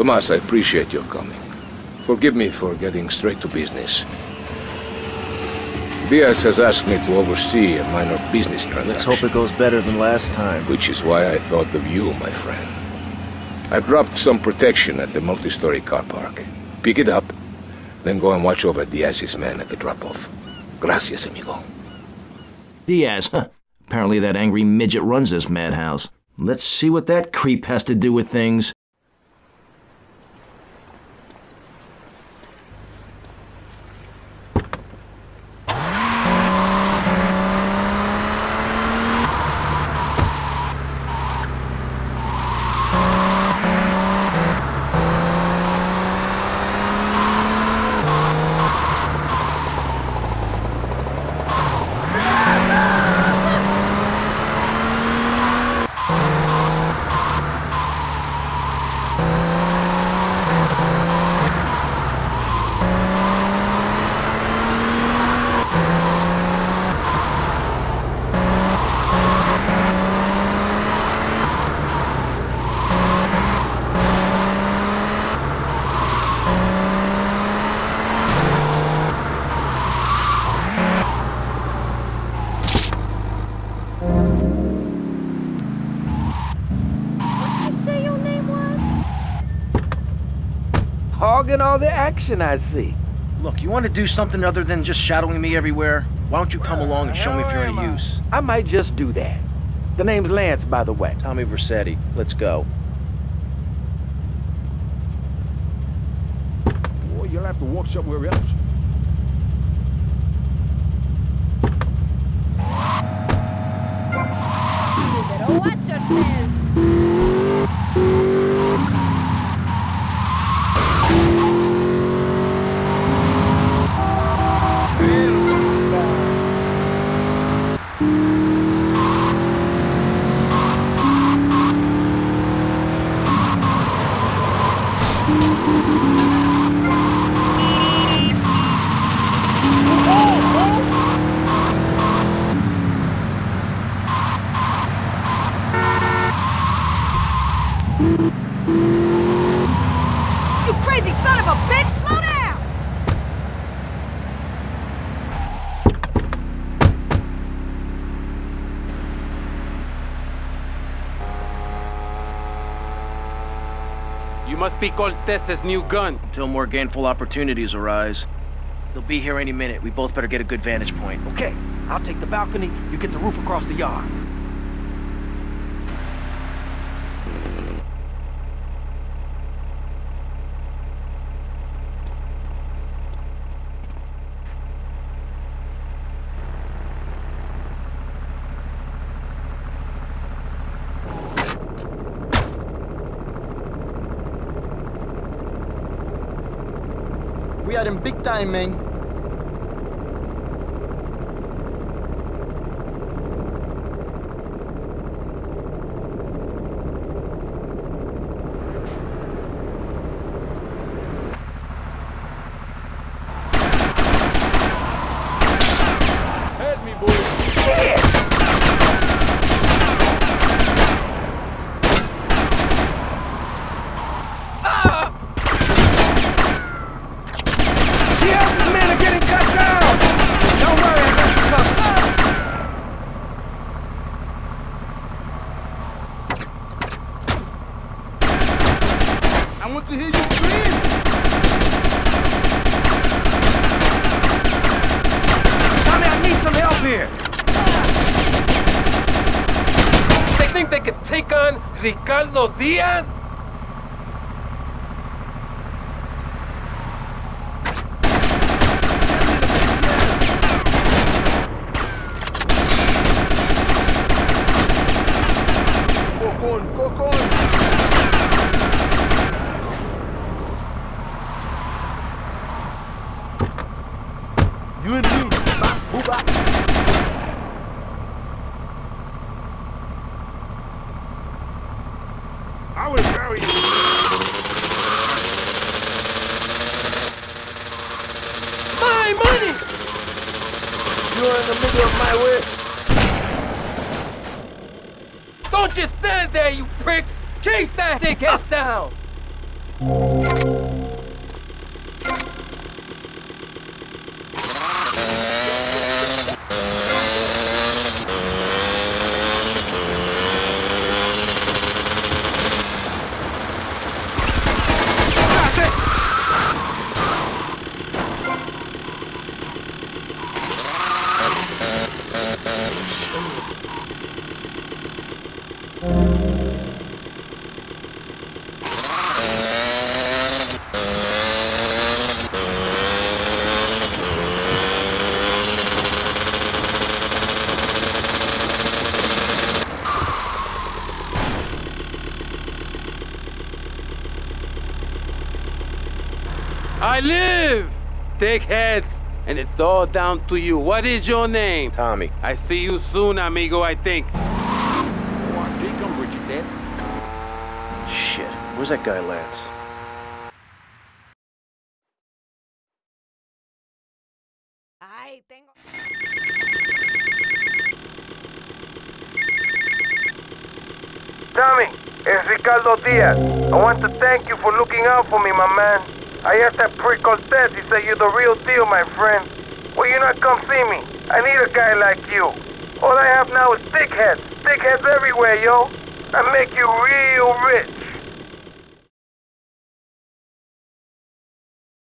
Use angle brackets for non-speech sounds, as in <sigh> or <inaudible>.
Tomas, I appreciate your coming. Forgive me for getting straight to business. Diaz has asked me to oversee a minor business transaction. Let's hope it goes better than last time. Which is why I thought of you, my friend. I've dropped some protection at the multi-story car park. Pick it up, then go and watch over Diaz's men at the drop-off. Gracias, amigo. Diaz, huh? Apparently that angry midget runs this madhouse. Let's see what that creep has to do with things. Hogging all the action I see. Look, you want to do something other than just shadowing me everywhere? Why don't you come along and show me if you're any use? I might just do that. The name's Lance, by the way. Tommy Vercetti. Let's go. Boy, you'll have to walk somewhere else. Pero watch yourself. You crazy son of a bitch! Slow down! You must be Cortez's new gun. Until more gainful opportunities arise. They'll be here any minute. We both better get a good vantage point. Okay, I'll take the balcony, you get the roof across the yard. We are in big time, man. Help me, boy. The other men are getting cut down! Don't worry, I got you covered. I want to hear you scream. Tommy, I need some help here. They think they can take on Ricardo Diaz? Cocón, cocón. You and me. My money! You're in the middle of my way. Don't just stand there, you pricks! Chase that dickhead down! <laughs> I live! Take heads, and it's all down to you. What is your name? Tommy. I see you soon, amigo, I think. Shit. Where's that guy, Lance? Ay, tengo... Tommy, it's Ricardo Diaz. I want to thank you for looking out for me, my man. I asked that prick Cortez, he said you're the real deal, my friend. Will you not come see me? I need a guy like you. All I have now is dickheads. Dickheads everywhere, yo. I make you real rich.